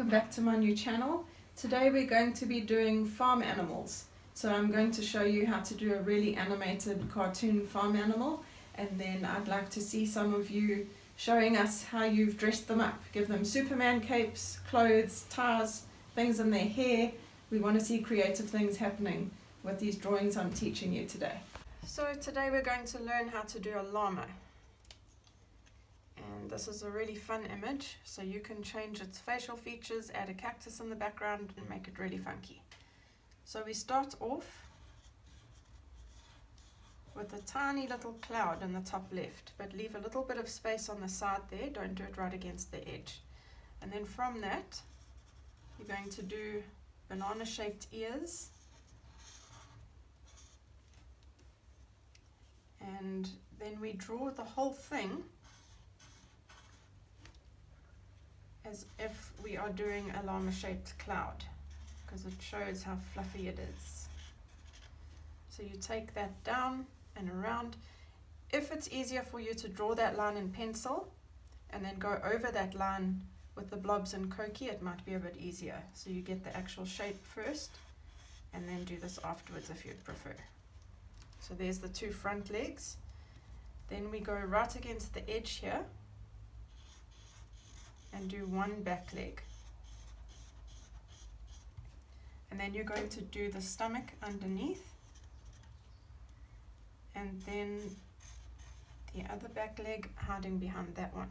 welcome back to my new channel. Today we're going to be doing farm animals. So I'm going to show you how to do a really animated cartoon farm animal and then I'd like to see some of you showing us how you've dressed them up. Give them Superman capes, clothes, ties, things in their hair. We want to see creative things happening with these drawings I'm teaching you today. So today we're going to learn how to do a llama and this is a really fun image so you can change its facial features add a cactus in the background and make it really funky. So we start off with a tiny little cloud in the top left but leave a little bit of space on the side there. Don't do it right against the edge. And then from that you're going to do banana shaped ears. And then we draw the whole thing as if we are doing a llama shaped cloud because it shows how fluffy it is. So you take that down and around. If it's easier for you to draw that line in pencil and then go over that line with the blobs and Koki, it might be a bit easier. So you get the actual shape first and then do this afterwards if you'd prefer. So there's the two front legs. Then we go right against the edge here and do one back leg. And then you're going to do the stomach underneath and then the other back leg hiding behind that one.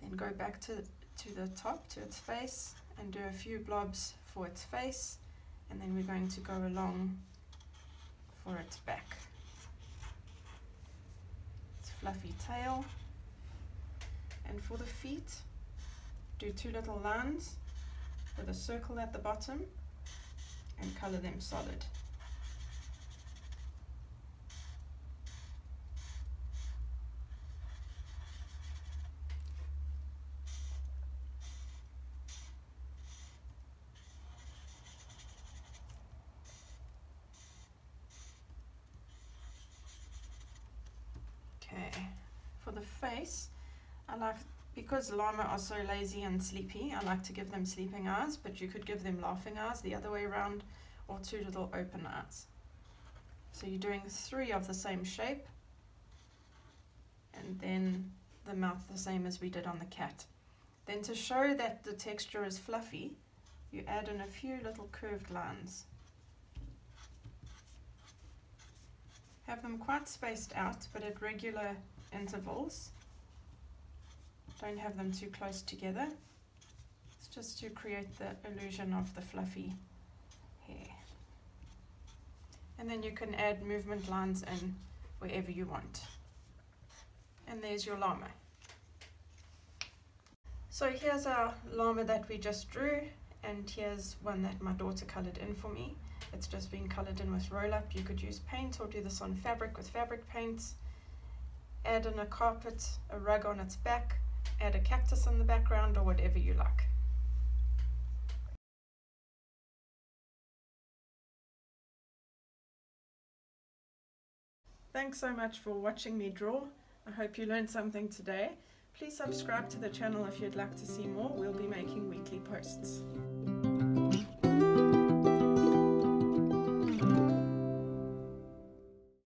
Then go back to, to the top, to its face and do a few blobs for its face and then we're going to go along for its back. Its fluffy tail. And for the feet, do two little lines with a circle at the bottom and color them solid. Okay, for the face, I like, because llama are so lazy and sleepy, I like to give them sleeping eyes, but you could give them laughing eyes the other way around, or two little open eyes. So you're doing three of the same shape, and then the mouth the same as we did on the cat. Then to show that the texture is fluffy, you add in a few little curved lines. Have them quite spaced out, but at regular intervals don't have them too close together. It's just to create the illusion of the fluffy hair. And then you can add movement lines in wherever you want. And there's your llama. So here's our llama that we just drew and here's one that my daughter colored in for me. It's just been colored in with roll up. You could use paint or do this on fabric with fabric paints. Add in a carpet, a rug on its back, add a cactus in the background or whatever you like. Thanks so much for watching me draw. I hope you learned something today. Please subscribe to the channel if you'd like to see more. We'll be making weekly posts.